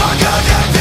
Look at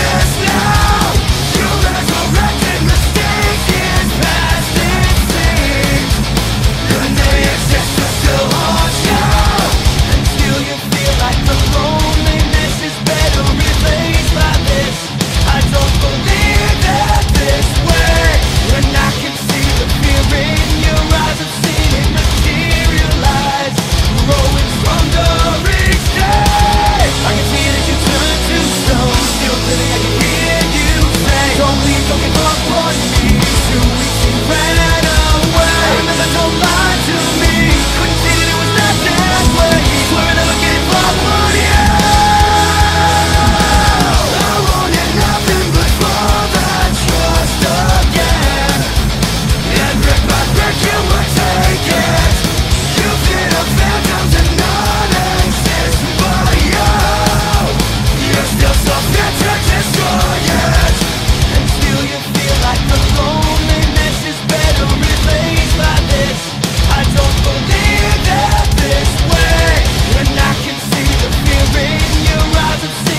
of see.